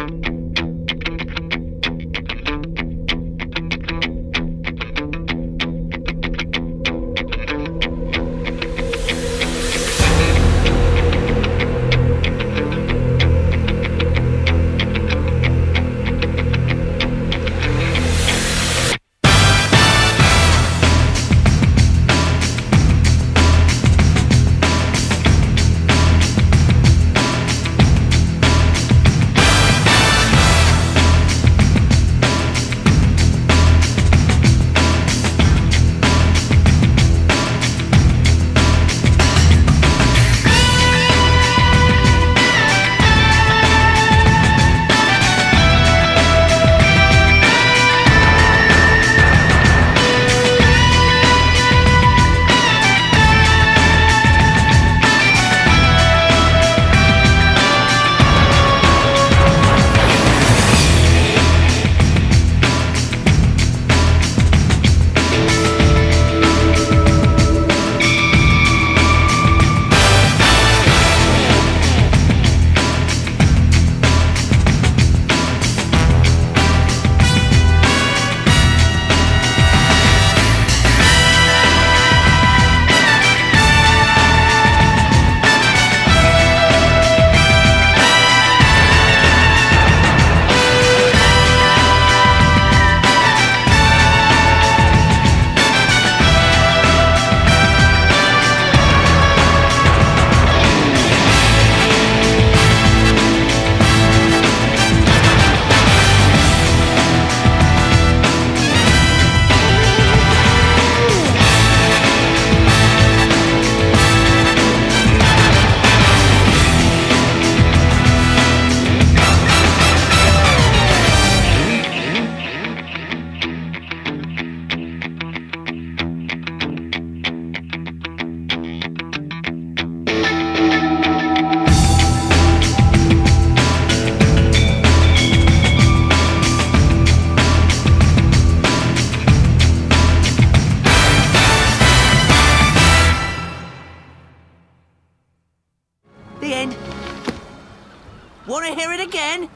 The Want to hear it again?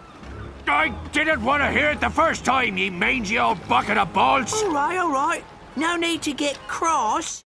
I didn't want to hear it the first time, ye mangy old bucket of balls. All right, all right. No need to get cross.